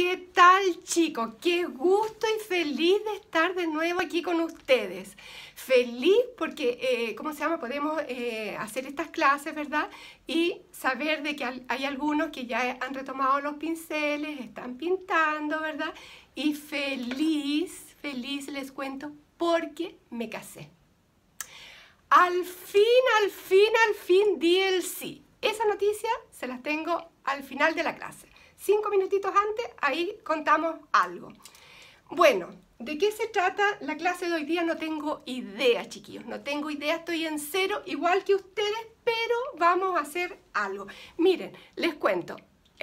¿Qué tal chicos? Qué gusto y feliz de estar de nuevo aquí con ustedes. Feliz porque, eh, ¿cómo se llama? Podemos eh, hacer estas clases, ¿verdad? Y saber de que hay algunos que ya han retomado los pinceles, están pintando, ¿verdad? Y feliz, feliz les cuento porque me casé. Al fin, al fin, al fin di el sí. Esa noticia se las tengo al final de la clase cinco minutitos antes, ahí contamos algo. Bueno, ¿de qué se trata la clase de hoy día? No tengo idea, chiquillos, no tengo idea, estoy en cero, igual que ustedes, pero vamos a hacer algo. Miren, les cuento,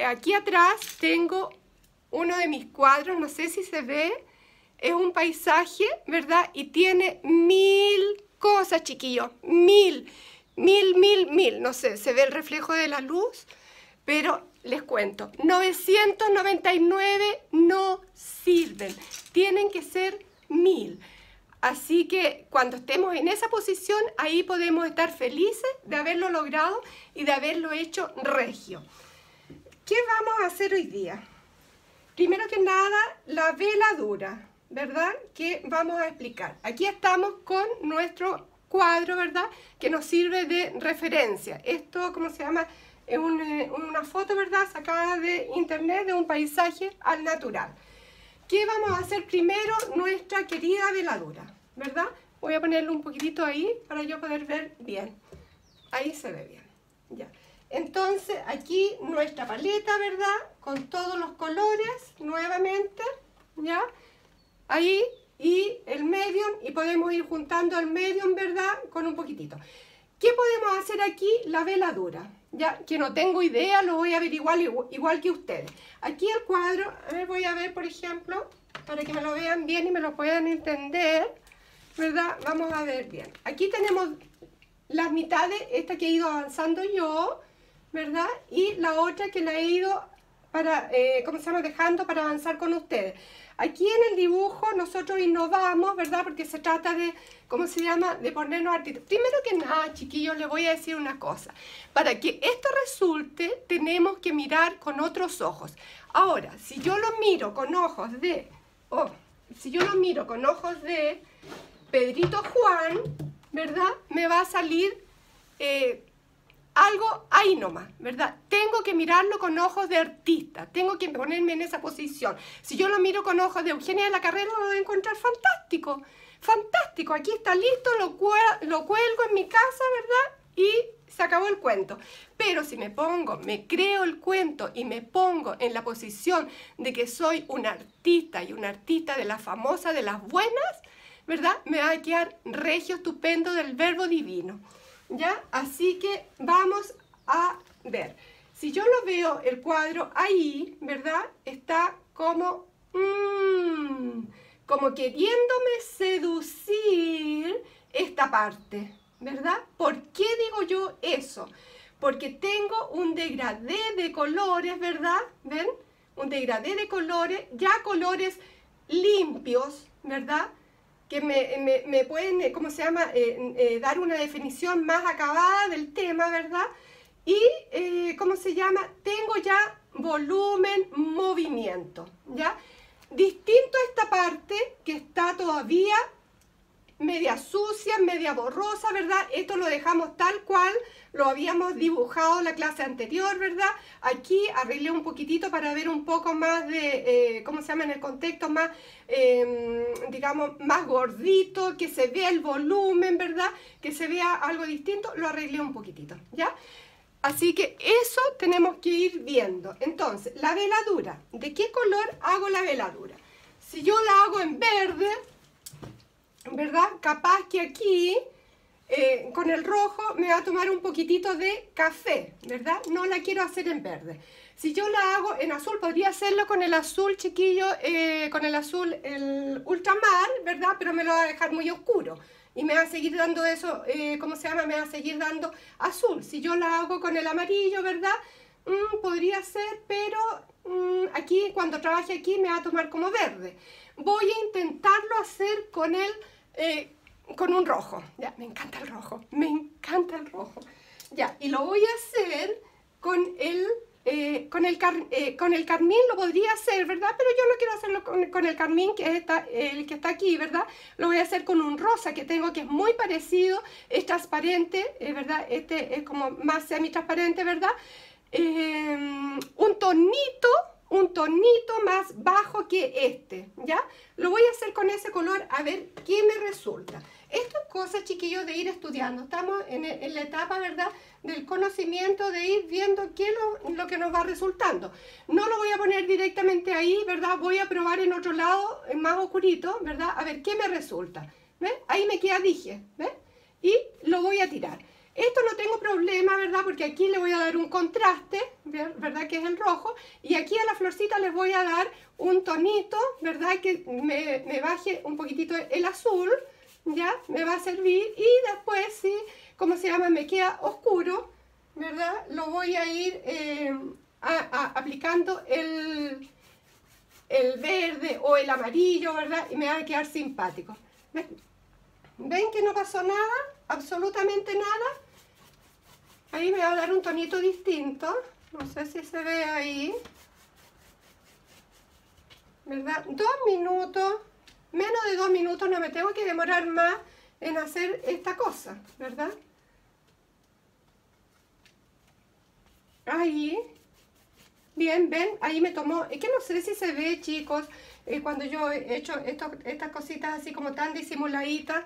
aquí atrás tengo uno de mis cuadros, no sé si se ve, es un paisaje, ¿verdad? Y tiene mil cosas, chiquillos, mil, mil, mil, mil, no sé, se ve el reflejo de la luz, pero les cuento, 999 no sirven, tienen que ser 1000. Así que cuando estemos en esa posición, ahí podemos estar felices de haberlo logrado y de haberlo hecho regio. ¿Qué vamos a hacer hoy día? Primero que nada, la veladura, ¿verdad? Que vamos a explicar. Aquí estamos con nuestro cuadro, ¿verdad? Que nos sirve de referencia. Esto, ¿cómo se llama? Es eh, una foto, ¿verdad? Sacada de internet de un paisaje al natural. ¿Qué vamos a hacer primero? Nuestra querida veladura, ¿verdad? Voy a ponerle un poquitito ahí para yo poder ver bien. Ahí se ve bien, ya. Entonces, aquí nuestra paleta, ¿verdad? Con todos los colores, nuevamente, ¿ya? Ahí, y el medium, y podemos ir juntando el medium, ¿verdad? Con un poquitito. ¿Qué podemos hacer aquí? La veladura, ya que no tengo idea, lo voy a averiguar igual, igual que ustedes. Aquí el cuadro, voy a ver, por ejemplo, para que me lo vean bien y me lo puedan entender, ¿verdad? Vamos a ver bien. Aquí tenemos las mitades, esta que he ido avanzando yo, ¿verdad? Y la otra que la he ido para, eh. Dejando para avanzar con ustedes. Aquí en el dibujo nosotros innovamos, ¿verdad? Porque se trata de, ¿cómo se llama? De ponernos artistas. Primero que nada, chiquillos, les voy a decir una cosa. Para que esto resulte, tenemos que mirar con otros ojos. Ahora, si yo lo miro con ojos de, oh, si yo lo miro con ojos de Pedrito Juan, ¿verdad? Me va a salir... Eh, algo ahí nomás, ¿verdad? Tengo que mirarlo con ojos de artista, tengo que ponerme en esa posición. Si yo lo miro con ojos de Eugenia de la Carrera, lo voy a encontrar fantástico, fantástico. Aquí está listo, lo, lo cuelgo en mi casa, ¿verdad? Y se acabó el cuento. Pero si me pongo, me creo el cuento y me pongo en la posición de que soy un artista y un artista de la famosa, de las buenas, ¿verdad? Me va a quedar regio estupendo del verbo divino. ¿Ya? Así que vamos a ver. Si yo lo veo, el cuadro ahí, ¿verdad? Está como, mmm, como queriéndome seducir esta parte, ¿verdad? ¿Por qué digo yo eso? Porque tengo un degradé de colores, ¿verdad? ¿Ven? Un degradé de colores, ya colores limpios, ¿verdad? Que me, pueden, eh, ¿cómo se llama?, eh, eh, dar una definición más acabada del tema, ¿verdad? Y, ¿cómo se llama?, tengo ya volumen, movimiento, ¿ya? Distinto a esta parte que está todavía media sucia, media borrosa, ¿verdad? Esto lo dejamos tal cual lo habíamos dibujado la clase anterior, ¿verdad? Aquí arreglé un poquitito para ver un poco más de, eh, ¿cómo se llama en el contexto? Más, em, digamos, más gordito, que se vea el volumen, ¿verdad? Que se vea algo distinto, lo arreglé un poquitito, ¿ya? Así que eso tenemos que ir viendo. Entonces, la veladura, ¿de qué color hago la veladura? Si yo la hago en verde, ¿verdad? Capaz que aquí, eh, con el rojo, me va a tomar un poquitito de café, ¿verdad? No la quiero hacer en verde. Si yo la hago en azul, podría hacerlo con el azul chiquillo, eh, con el azul, el ultramar, ¿verdad? Pero me lo va a dejar muy oscuro. Y me va a seguir dando eso, eh, ¿cómo se llama? Me va a seguir dando azul. Si yo la hago con el amarillo, ¿verdad? Mm, podría ser, pero mm, aquí, cuando trabaje aquí, me va a tomar como verde. Voy a intentarlo hacer con el eh, con un rojo. Ya, me encanta el rojo, me encanta el rojo. Ya, y lo voy a hacer con el eh, con, el eh, con el carmín lo podría hacer, ¿verdad? Pero yo no quiero hacerlo con, el carmín, que es el que está aquí, ¿verdad? Lo voy a hacer con un rosa que tengo, que es muy parecido, es transparente, ¿verdad? Este es como más semi-transparente, ¿verdad? un tonito un tonito más bajo que este, ¿ya? Lo voy a hacer con ese color a ver qué me resulta. Esto es cosa, chiquillos, de ir estudiando. Estamos en, la etapa, ¿verdad?, del conocimiento, de ir viendo qué es lo, que nos va resultando. No lo voy a poner directamente ahí, ¿verdad? Voy a probar en otro lado, más oscurito, ¿verdad? A ver qué me resulta. ¿Ves? Ahí me queda dije, ¿ves? Y lo voy a tirar. Esto no tengo problema, ¿verdad? Porque aquí le voy a dar un contraste, ¿verdad? Que es el rojo. Y aquí a la florcita les voy a dar un tonito, ¿verdad? Que me, baje un poquitito el azul, ¿ya? Me va a servir. Y después, sí, ¿cómo se llama? Me queda oscuro, ¿verdad? Lo voy a ir eh, aplicando el, el verde o el amarillo, ¿verdad? Y me va a quedar simpático. ¿Ven que no pasó nada? Absolutamente nada. Ahí va a dar un tonito distinto. No sé si se ve ahí. ¿Verdad? Dos minutos. Menos de dos minutos no me tengo que demorar más en hacer esta cosa, ¿verdad? Ahí. Bien, ven, ahí me tomó, es que no sé si se ve, chicos, eh, cuando yo he hecho estas cositas así como tan disimuladitas,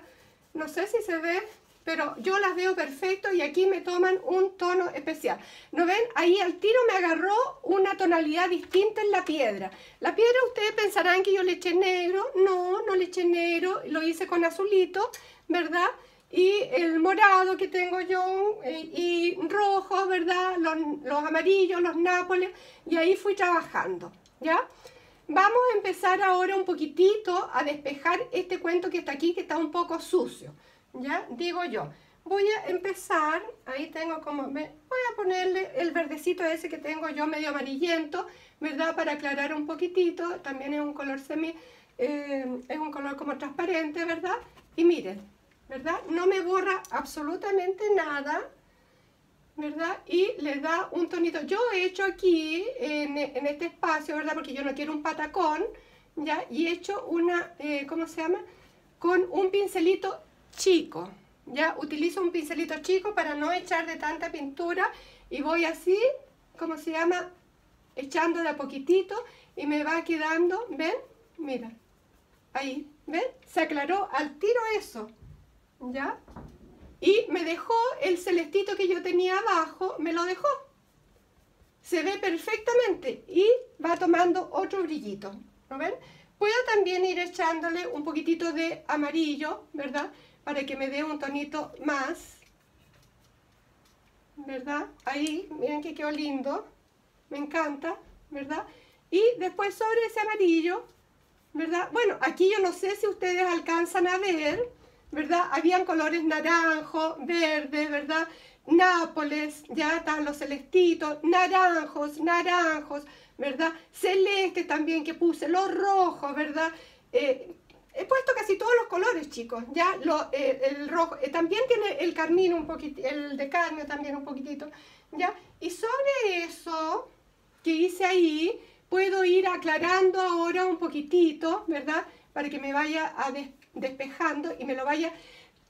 no sé si se ve, pero yo las veo perfecto y aquí me toman un tono especial. ¿No ven? Ahí al tiro me agarró una tonalidad distinta en la piedra. La piedra ustedes pensarán que yo le eché negro. No, no le eché negro, lo hice con azulito, ¿verdad? Y el morado que tengo yo eh, y rojo, ¿verdad? Los, los amarillos, los nápoles y ahí fui trabajando, ¿ya? Vamos a empezar ahora un poquitito a despejar este cuento que está aquí, que está un poco sucio. ¿Ya? Digo yo, voy a empezar, ahí tengo como, voy a ponerle el verdecito ese que tengo yo medio amarillento, ¿verdad? Para aclarar un poquitito, también es un color semi, eh, es un color como transparente, ¿verdad? Y miren, ¿verdad? No me borra absolutamente nada, ¿verdad? Y le da un tonito. Yo he hecho aquí, en, este espacio, ¿verdad? Porque yo no quiero un patacón, ¿ya? Y he hecho una, eh, ¿cómo se llama? Con un pincelito chico. Ya utilizo un pincelito chico para no echar de tanta pintura y voy así, como se llama, echando de a poquitito y me va quedando, ¿ven? Mira, ahí, ¿ven? Se aclaró al tiro eso, ¿ya? Y me dejó el celestito que yo tenía abajo, me lo dejó. Se ve perfectamente y va tomando otro brillito, ¿no ven? Puedo también ir echándole un poquitito de amarillo, ¿verdad? Para que me dé un tonito más. ¿Verdad? Ahí, miren que quedó lindo. Me encanta, ¿verdad? Y después sobre ese amarillo, ¿verdad? Bueno, aquí yo no sé si ustedes alcanzan a ver, ¿verdad? Habían colores naranjo, verde, ¿verdad? Nápoles, ya están los celestitos, naranjos, naranjos, ¿verdad? Celeste también que puse, los rojos, ¿verdad? Eh, He puesto casi todos los colores, chicos. Ya lo, eh, el rojo, eh, también tiene el carmín un poquitito, el de carmio también un poquitito, ¿ya? Y sobre eso que hice ahí, puedo ir aclarando ahora un poquitito, ¿verdad? Para que me vaya a despejando y me lo vaya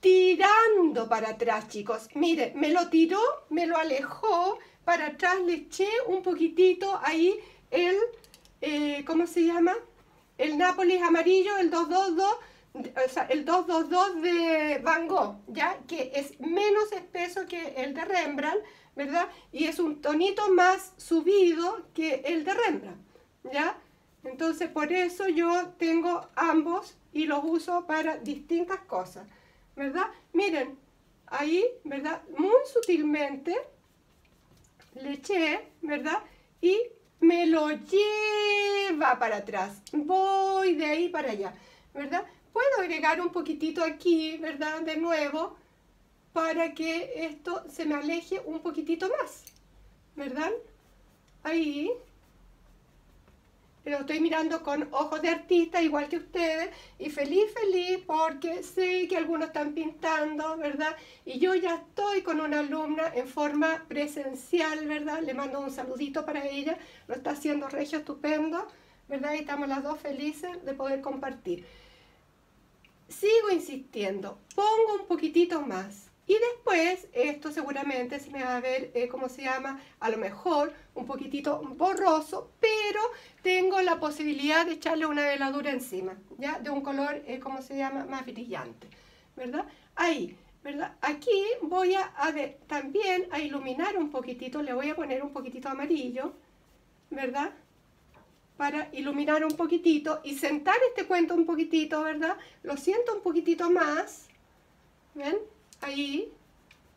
tirando para atrás, chicos. Mire, me lo tiró, me lo alejó, para atrás le eché un poquitito ahí el, eh, ¿cómo se llama? El Nápoles amarillo, el 222, o sea, el 222 de Van Gogh, ¿ya? Que es menos espeso que el de Rembrandt, ¿verdad? Y es un tonito más subido que el de Rembrandt, ¿ya? Entonces, por eso yo tengo ambos y los uso para distintas cosas, ¿verdad? Miren, ahí, ¿verdad? Muy sutilmente le eché, ¿verdad? Y me lo lleva para atrás. Voy de ahí para allá, ¿verdad? Puedo agregar un poquitito aquí, ¿verdad? De nuevo, para que esto se me aleje un poquitito más, ¿verdad? Ahí. Lo estoy mirando con ojos de artista, igual que ustedes, y feliz, feliz, porque sé que algunos están pintando, ¿verdad? Y yo ya estoy con una alumna en forma presencial, ¿verdad? Le mando un saludito para ella, lo está haciendo regio estupendo, ¿verdad? Y estamos las dos felices de poder compartir. Sigo insistiendo, pongo un poquitito más. Y después, esto seguramente se me va a ver, eh, ¿cómo se llama? A lo mejor un poquitito borroso, pero tengo la posibilidad de echarle una veladura encima, ¿ya? De un color, eh, ¿cómo se llama? Más brillante, ¿verdad? Ahí, ¿verdad? Aquí voy a, también a iluminar un poquitito, le voy a poner un poquitito amarillo, ¿verdad? Para iluminar un poquitito y sentar este cuento un poquitito, ¿verdad? Lo siento un poquitito más, ¿ven? Ahí.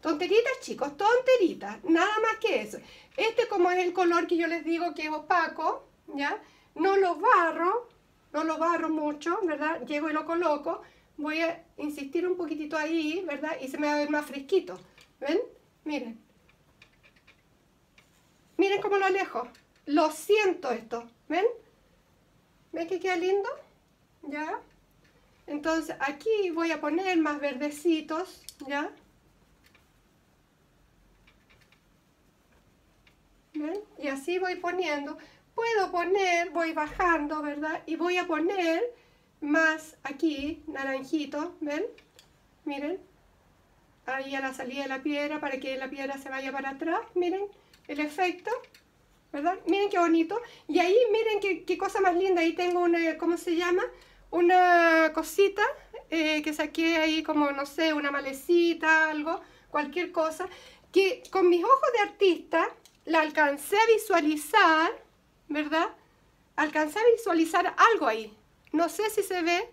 Tonteritas, chicos, tonteritas, nada más que eso. Este como es el color que yo les digo que es opaco, ¿ya? No lo barro, no lo barro mucho, ¿verdad? Llego y lo coloco. Voy a insistir un poquitito ahí, ¿verdad? Y se me va a ver más fresquito. ¿Ven? Miren. Miren cómo lo alejo. Lo siento esto. ¿Ven? ¿Ven que queda lindo? ¿Ya? Entonces aquí voy a poner más verdecitos, ¿ya? ¿Ven? Y así voy poniendo. Puedo poner, voy bajando, ¿verdad? Y voy a poner más aquí, naranjito, ¿ven? Miren. Ahí a la salida de la piedra para que la piedra se vaya para atrás. Miren el efecto, ¿verdad? Miren qué bonito. Y ahí miren qué, qué cosa más linda. Ahí tengo una, ¿cómo se llama? una cosita eh, que saqué ahí como, no sé, una malecita, algo, cualquier cosa, que con mis ojos de artista la alcancé a visualizar, ¿verdad? Alcancé a visualizar algo ahí. No sé si se ve,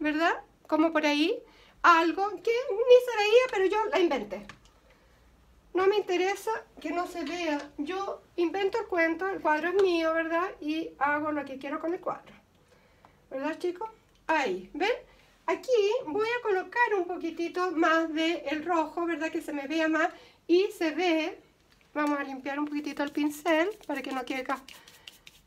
¿verdad? Como por ahí, algo que ni se veía, pero yo la inventé. No me interesa que no se vea. Yo invento el cuento, el cuadro es mío, ¿verdad? Y hago lo que quiero con el cuadro. ¿Verdad, chicos? Ahí, ¿ven? Aquí voy a colocar un poquitito más de el rojo, ¿verdad? Que se me vea más y se ve, vamos a limpiar un poquitito el pincel para que no quede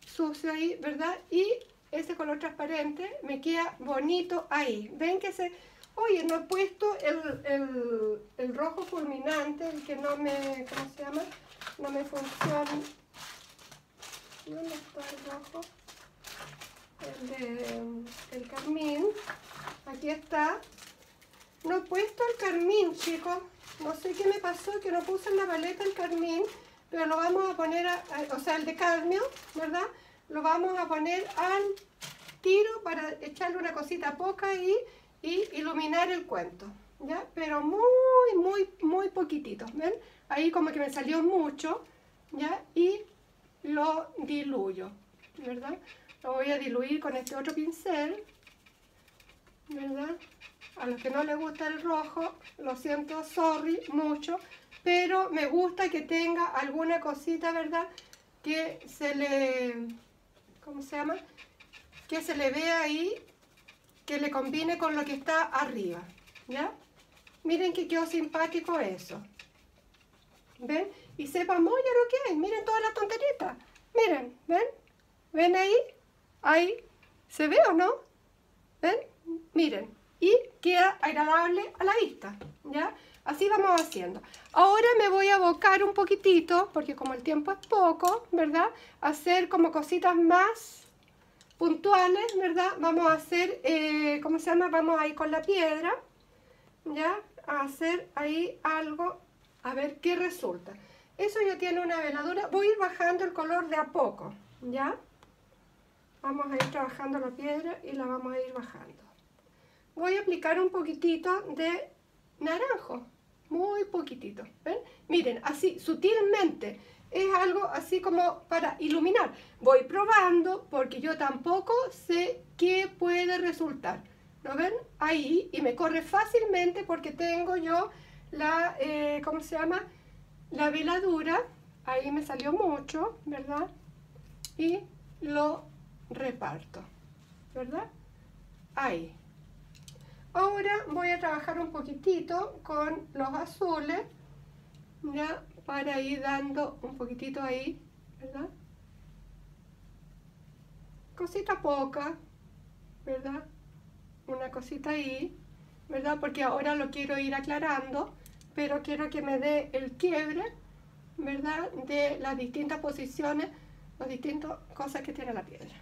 sucio ahí, ¿verdad? Y ese color transparente me queda bonito ahí. ¿Ven que se... Oye, no he puesto el, el rojo fulminante, el que no me... ¿Cómo se llama? No me funciona. ¿Dónde está el rojo? El de el carmín. Aquí está. No he puesto el carmín, chicos. No sé qué me pasó, que no puse en la paleta el carmín, pero lo vamos a poner, o sea, el de cadmio, ¿verdad? Lo vamos a poner al tiro para echarle una cosita poca ahí y iluminar el cuento, ¿ya? Pero muy, muy, muy poquitito, ¿ven? Ahí como que me salió mucho, ¿ya? Y lo diluyo, ¿verdad? Lo voy a diluir con este otro pincel, ¿verdad? A los que no les gusta el rojo, lo siento, sorry, mucho, pero me gusta que tenga alguna cosita, ¿verdad? Que se le, ¿cómo se llama? Que se le vea ahí, que le combine con lo que está arriba, ¿ya? Miren que quedó simpático eso. ¿Ven? Y sepan muy lo que hay. Miren todas las tonteritas. Miren, ¿ven? ¿Ven ahí? Ahí se ve o no. ¿Ven? Miren. Y queda agradable a la vista. ¿Ya? Así vamos haciendo. Ahora me voy a abocar un poquitito, porque como el tiempo es poco, ¿verdad? hacer como cositas más puntuales, ¿verdad? Vamos a hacer, eh, ¿cómo se llama? Vamos a ir con la piedra, ¿ya? A hacer ahí algo, a ver qué resulta. Eso ya tiene una veladura. Voy a ir bajando el color de a poco, ¿ya? Vamos a ir trabajando la piedra y la vamos a ir bajando. Voy a aplicar un poquitito de naranjo, muy poquitito, ¿ven? Miren, así, sutilmente, es algo así como para iluminar. Voy probando porque yo tampoco sé qué puede resultar. ¿Lo ven? Ahí, y me corre fácilmente porque tengo yo la, eh, ¿cómo se llama? La veladura, ahí me salió mucho, ¿verdad? Y lo reparto, ¿verdad? Ahí. Ahora voy a trabajar un poquitito con los azules, ya, para ir dando un poquitito ahí, ¿verdad? cosita poca, ¿verdad? Una cosita ahí, ¿verdad? Porque ahora lo quiero ir aclarando, pero quiero que me dé el quiebre, ¿verdad? De las distintas posiciones, las distintas cosas que tiene la piedra,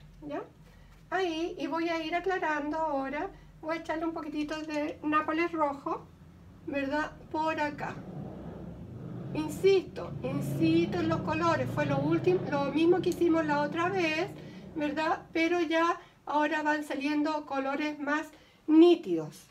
Ahí, y voy a ir aclarando ahora, voy a echarle un poquitito de nápoles rojo, ¿verdad? Por acá. Insisto, insisto en los colores, fue lo, último, lo mismo que hicimos la otra vez, ¿verdad? Pero ya ahora van saliendo colores más nítidos,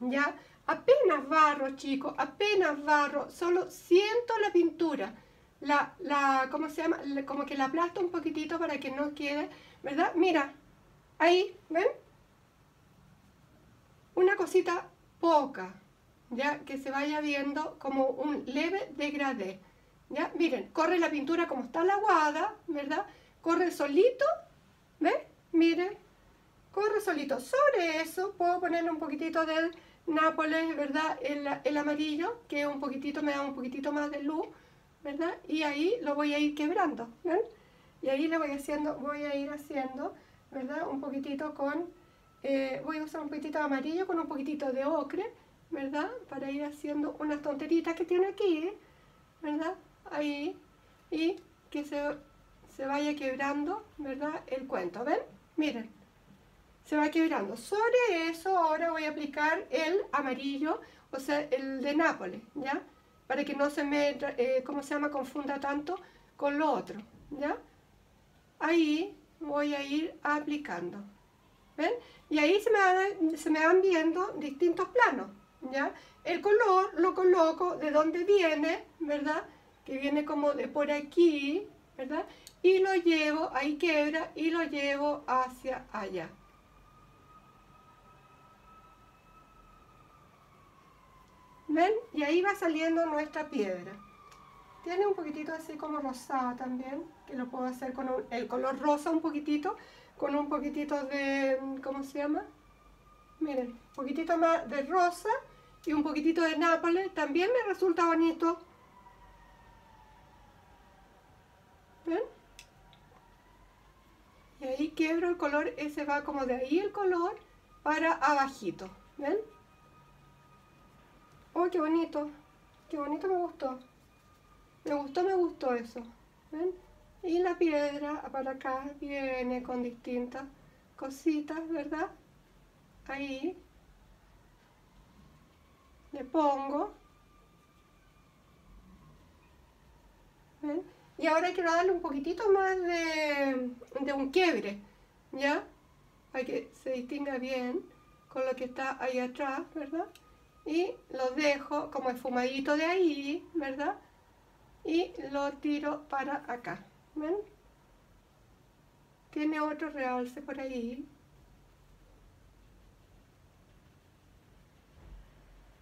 ¿ya? Apenas barro, chicos, apenas barro, solo siento la pintura, la, la, ¿cómo se llama? Como que la aplasto un poquitito para que no quede, ¿verdad? Mira, ahí, ¿ven? Una cosita poca, ya que se vaya viendo como un leve degradé. ¿Ya? Miren, corre la pintura como está la aguada, ¿verdad? Corre solito, ¿ves? Miren, corre solito. Sobre eso puedo ponerle un poquitito del Nápoles, ¿verdad? El, el amarillo, que un poquitito me da un poquitito más de luz, Y ahí lo voy a ir quebrando, ¿ven? Y ahí le voy haciendo, voy a ir haciendo, ¿verdad? Un poquitito con, eh, voy a usar un poquitito amarillo con un poquitito de ocre, ¿verdad? Para ir haciendo unas tonteritas que tiene aquí, ¿verdad? Ahí, y que se, se vaya quebrando, ¿verdad? El cuento, ¿ven? Miren, se va quebrando. Sobre eso ahora voy a aplicar el amarillo, o sea, el de Nápoles, ¿ya? Para que no se me, eh, ¿cómo se llama?, confunda tanto con lo otro, ¿ya? Ahí voy a ir aplicando, ¿ven? Y ahí se me, se me van viendo distintos planos, ¿ya? El color lo coloco de donde viene, ¿verdad? Que viene como de por aquí, ¿verdad? Y lo llevo, ahí quebra, y lo llevo hacia allá. ¿Ven? Y ahí va saliendo nuestra piedra. Tiene un poquitito así como rosada también, que lo puedo hacer con el color rosa un poquitito, con un poquitito de, ¿cómo se llama? Miren, un poquitito más de rosa y un poquitito de nápoles, también me resulta bonito. ¿Ven? Y ahí quiebro el color, ese va como de ahí el color para abajito, ¿ven? ¡Oh, qué bonito! ¡Qué bonito me gustó! Me gustó, me gustó eso. ¿Ven? Y la piedra para acá viene con distintas cositas, ¿verdad? Ahí. Le pongo. ¿Ven? Y ahora quiero darle un poquitito más de, de un quiebre, ¿ya? Para que se distinga bien con lo que está ahí atrás, ¿verdad? Y lo dejo como esfumadito de ahí, ¿verdad? Y lo tiro para acá, ¿ven? Tiene otro realce por ahí.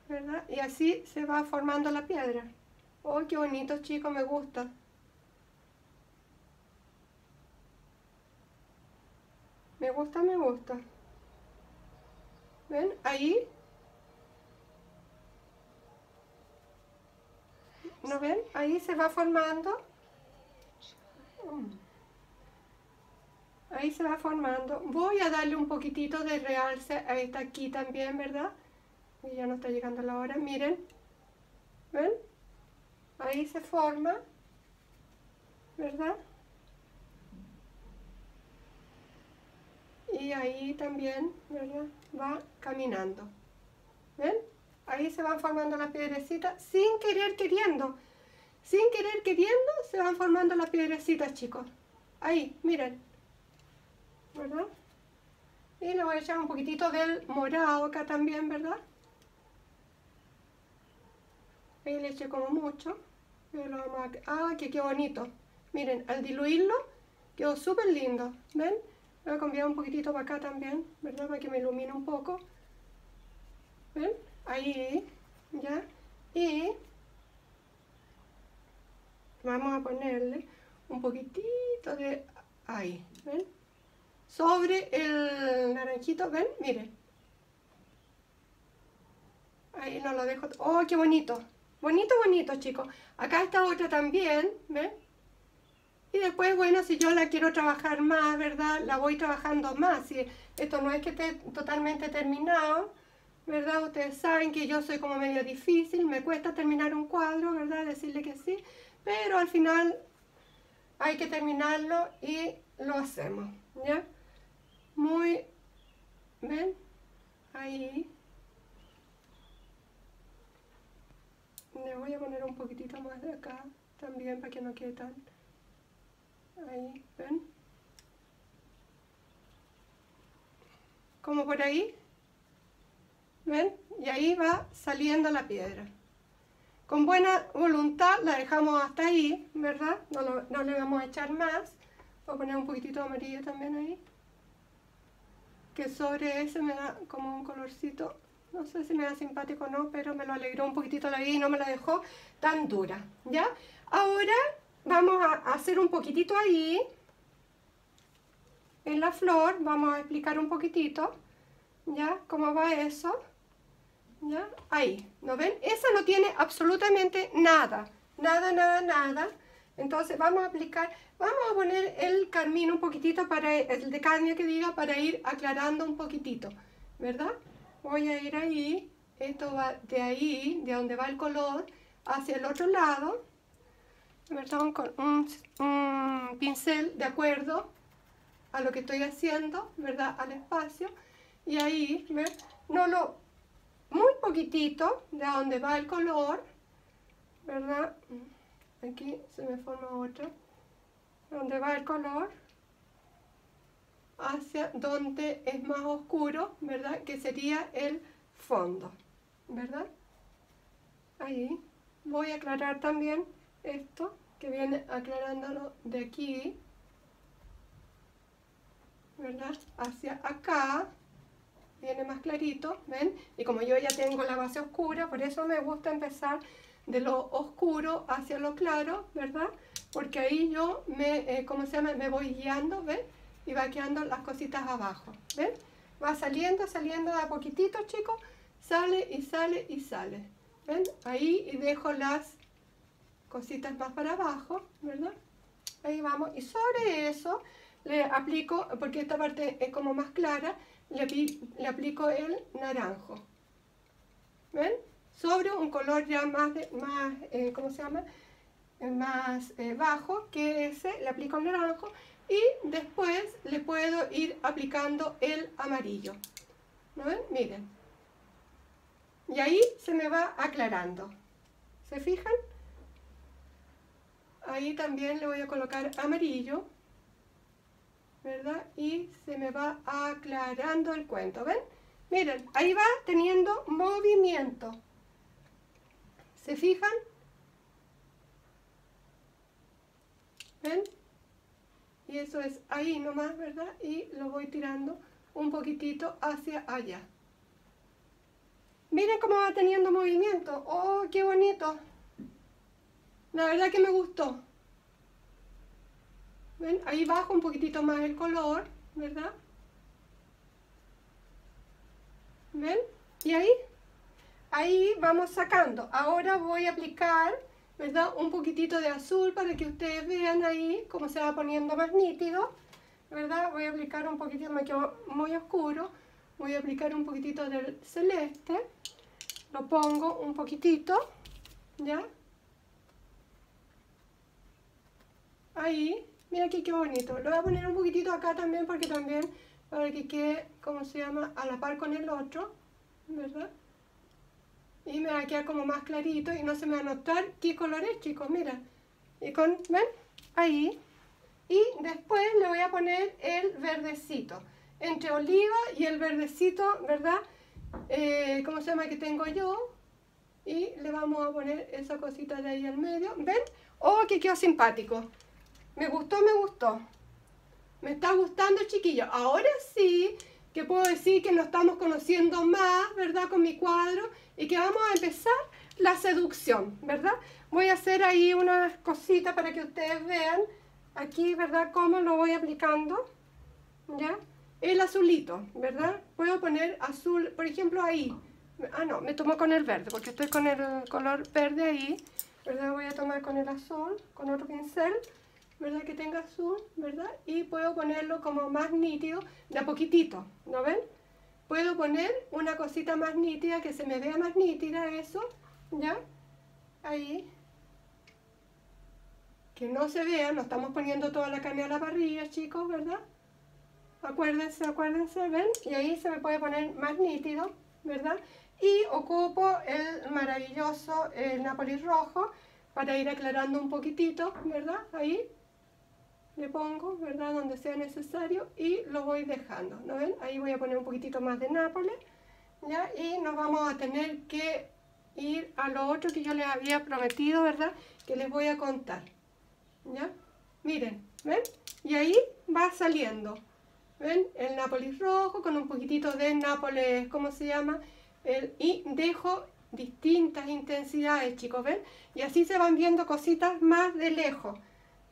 ¿Verdad? Y así se va formando la piedra. ¡Oh, qué bonito, chicos! Me gusta. Me gusta, me gusta. ¿Ven? Ahí Ahí se va formando. Ahí se va formando. Voy a darle un poquitito de realce a esta aquí también, ¿verdad? Y ya no está llegando la hora. Miren. ¿Ven? Ahí se forma. ¿Verdad? Y ahí también, ¿verdad? Va caminando. ¿Ven? Ahí se van formando las piedrecitas sin querer queriendo. Sin querer queriendo se van formando las piedrecitas, chicos. Ahí, miren. ¿Verdad? Y le voy a echar un poquitito del morado acá también, ¿verdad? Ahí le eché como mucho. Ah, que qué bonito. Miren, al diluirlo quedó súper lindo. ¿Ven? Voy a cambiar un poquitito para acá también, ¿verdad? Para que me ilumine un poco. ¿Ven? Ahí, ¿ya? Y vamos a ponerle un poquitito de ahí, ¿ven? Sobre el naranjito, ¿ven? Miren. Ahí no lo dejo. ¡Oh, qué bonito! Bonito, bonito, chicos. Acá está otra también, ¿ven? Y después, bueno, si yo la quiero trabajar más, ¿verdad? La voy trabajando más. Si esto no es que esté totalmente terminado, ¿verdad? Ustedes saben que yo soy como medio difícil, me cuesta terminar un cuadro, ¿verdad? Decirle que sí, pero al final hay que terminarlo y lo hacemos, ¿ya? Muy, ¿ven? Ahí. Le voy a poner un poquitito más de acá también para que no quede tan... Ahí, ¿ven? Como por ahí. Y ahí va saliendo la piedra. Con buena voluntad la dejamos hasta ahí, ¿verdad? No, no le vamos a echar más. Voy a poner un poquitito de amarillo también ahí. Que sobre ese me da como un colorcito no sé si me da simpático o no, pero me lo alegró un poquitito la vida y no me la dejó tan dura, ¿ya? Ahora vamos a hacer un poquitito ahí, en la flor, vamos a explicar un poquitito, ¿ya? ¿Cómo va eso? ¿Ya? Ahí, ¿no ven? Esa no tiene absolutamente nada, nada, nada, nada. Entonces vamos a aplicar, vamos a poner el carmín un poquitito, para el de que diga, para ir aclarando un poquitito, ¿verdad? voy a ir ahí, esto va de ahí, de donde va el color, hacia el otro lado, ¿verdad? con un, pincel de acuerdo a lo que estoy haciendo, ¿verdad? Al espacio, y ahí, ¿ves? No lo, poquitito de donde va el color, ¿verdad? Aquí se me forma otro, donde va el color, hacia donde es más oscuro, ¿verdad? Que sería el fondo, ¿verdad? Ahí. Voy a aclarar también esto, que viene aclarándolo de aquí, ¿verdad? Hacia acá, viene más clarito, ¿ven? Y como yo ya tengo la base oscura, por eso me gusta empezar de lo oscuro hacia lo claro, ¿verdad? Porque ahí yo me, eh, ¿cómo se llama? Me voy guiando, ¿ven? y va quedando las cositas abajo. ¿Ven? Va saliendo, saliendo de a poquitito, chicos. Sale y sale y sale. ¿Ven? Ahí y dejo las cositas más para abajo, ¿verdad? Ahí vamos. Y sobre eso le aplico, porque esta parte es como más clara, le, aplico el naranjo. ¿Ven? Sobre un color ya más, de, más eh, ¿cómo se llama? Más eh, bajo que ese, le aplico el naranjo y después le puedo ir aplicando el amarillo. ¿No ven? Miren. Y ahí se me va aclarando. ¿Se fijan? Ahí también le voy a colocar amarillo. ¿Verdad? Y se me va aclarando el cuento. ¿Ven? Miren, ahí va teniendo movimiento. ¿Se fijan? ¿Ven? y eso es ahí nomás, ¿verdad? Y lo voy tirando un poquitito hacia allá. Miren cómo va teniendo movimiento. ¡Oh, qué bonito! La verdad que me gustó. ¿Ven? Ahí bajo un poquitito más el color, ¿verdad? ¿Ven? Y ahí, ahí vamos sacando. Ahora voy a aplicar ¿verdad? Un poquitito de azul para que ustedes vean ahí cómo se va poniendo más nítido, ¿verdad? Voy a aplicar un poquitito, me quedó muy oscuro, voy a aplicar un poquitito del celeste, lo pongo un poquitito, ¿ya? Ahí, mira aquí qué bonito, lo voy a poner un poquitito acá también porque también para que quede, ¿cómo se llama?, a la par con el otro, ¿verdad? y me va a quedar como más clarito y no se me va a notar qué color es, chicos, mira. Y con, ¿ven? Ahí. Y después le voy a poner el verdecito. Entre oliva y el verdecito, ¿verdad? Eh, ¿Cómo se llama que tengo yo? Y le vamos a poner esa cosita de ahí al medio. ¿Ven? ¡Oh, que quedó simpático! Me gustó, me gustó. Me está gustando, chiquillo. Ahora sí que puedo decir que nos estamos conociendo más, ¿verdad? Con mi cuadro y que vamos a empezar la seducción, ¿verdad? Voy a hacer ahí unas cositas para que ustedes vean aquí, ¿verdad? Cómo lo voy aplicando, ¿ya? El azulito, ¿verdad? Puedo poner azul, por ejemplo, ahí. Ah, no, me tomo con el verde, porque estoy con el color verde ahí, ¿verdad? Voy a tomar con el azul, con otro pincel, ¿verdad? Que tenga zoom, ¿verdad? Y puedo ponerlo como más nítido de a poquitito, ¿no ven? Puedo poner una cosita más nítida, que se me vea más nítida eso, ¿ya? Ahí. Que no se vea, no estamos poniendo toda la carne a la parrilla, chicos, ¿verdad? Acuérdense, acuérdense, ¿ven? Y ahí se me puede poner más nítido, ¿verdad? Y ocupo el maravilloso el Napoli rojo para ir aclarando un poquitito, ¿verdad? Ahí le pongo, ¿verdad? Donde sea necesario y lo voy dejando, ¿no ven? Ahí voy a poner un poquitito más de Nápoles, ¿ya? Y nos vamos a tener que ir a lo otro que yo les había prometido, ¿verdad? Que les voy a contar, ¿ya? Miren, ¿ven? Y ahí va saliendo, ¿ven? El Nápoles rojo con un poquitito de Nápoles, ¿cómo se llama? El, y dejo distintas intensidades, chicos, ¿ven? Y así se van viendo cositas más de lejos.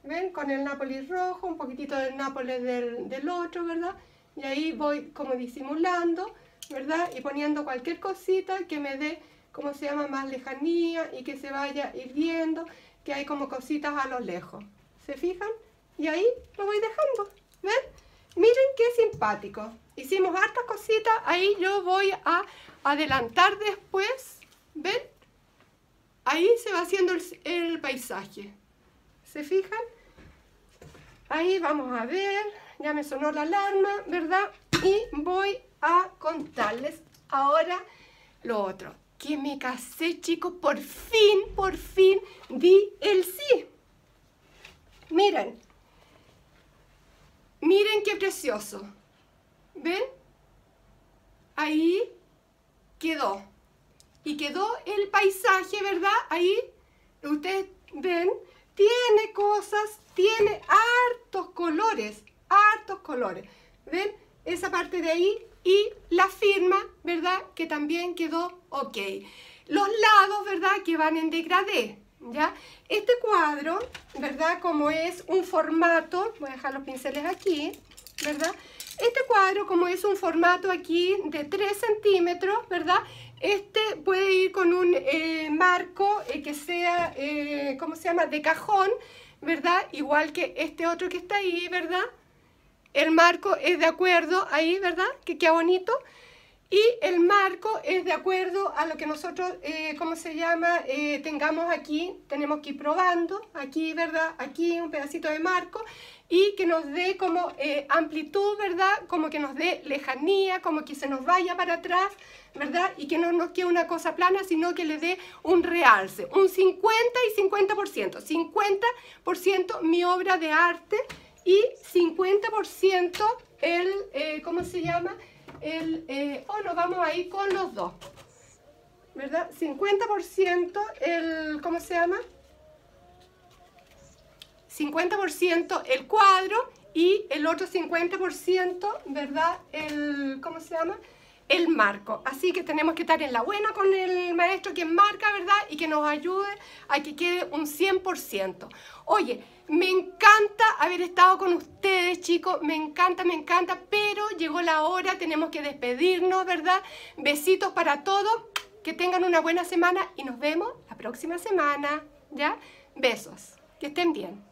¿Ven? Con el Nápoles rojo, un poquitito del Nápoles del, del otro, ¿verdad? Y ahí voy como disimulando, ¿verdad? Y poniendo cualquier cosita que me dé, como se llama, más lejanía y que se vaya ir viendo que hay como cositas a lo lejos. ¿Se fijan? Y ahí lo voy dejando, ¿ven? Miren qué simpático. Hicimos hartas cositas, ahí yo voy a adelantar después, ¿ven? Ahí se va haciendo el, el paisaje. ¿Se fijan? Ahí vamos a ver, ya me sonó la alarma, ¿verdad? Y voy a contarles ahora lo otro. Que me casé, chicos, por fin, por fin di el sí. Miren, miren qué precioso. ¿Ven? Ahí quedó. Y quedó el paisaje, ¿verdad? Ahí, ustedes ven, tiene cosas, tiene hartos colores, hartos colores. ¿Ven? Esa parte de ahí y la firma, ¿verdad? Que también quedó ok. Los lados, ¿verdad? Que van en degradé, ¿ya? Este cuadro, ¿verdad? Como es un formato, voy a dejar los pinceles aquí, ¿verdad? Este cuadro, como es un formato aquí de 3 centímetros, ¿verdad? Este puede ir con un eh, marco eh, que sea, eh, ¿cómo se llama?, de cajón, ¿verdad? Igual que este otro que está ahí, ¿verdad? El marco es de acuerdo ahí, ¿verdad? Que queda bonito. Y el marco es de acuerdo a lo que nosotros, ¿cómo se llama?, tengamos aquí. Tenemos que ir probando, aquí, ¿verdad? Aquí un pedacito de marco y que nos dé como amplitud, ¿verdad? Como que nos dé lejanía, como que se nos vaya para atrás, ¿verdad? Y que no nos quede una cosa plana, sino que le dé un realce, un 50 y 50%. 50% mi obra de arte y 50% el, eh, ¿cómo se llama? El, eh, oh, nos vamos a con los dos, ¿verdad? 50% el, ¿cómo se llama? 50% el cuadro y el otro 50%, ¿verdad? El, ¿cómo se llama? el marco. Así que tenemos que estar en la buena con el maestro que marca, ¿verdad? Y que nos ayude a que quede un 100%. Oye, me encanta haber estado con ustedes, chicos. Me encanta, me encanta. Pero llegó la hora, tenemos que despedirnos, ¿verdad? Besitos para todos. Que tengan una buena semana y nos vemos la próxima semana, ¿ya? Besos. Que estén bien.